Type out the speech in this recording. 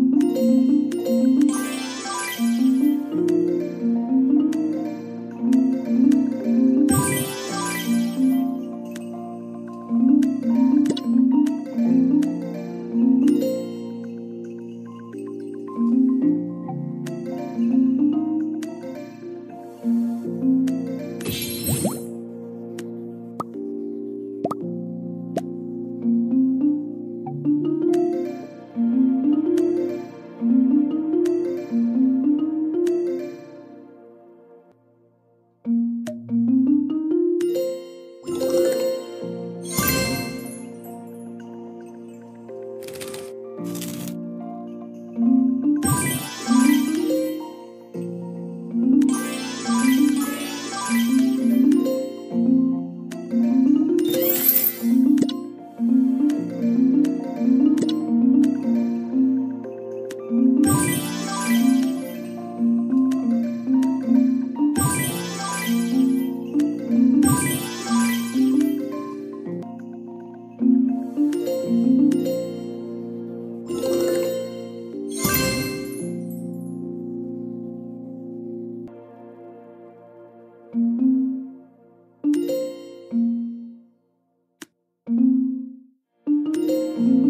Música thank mm -hmm. you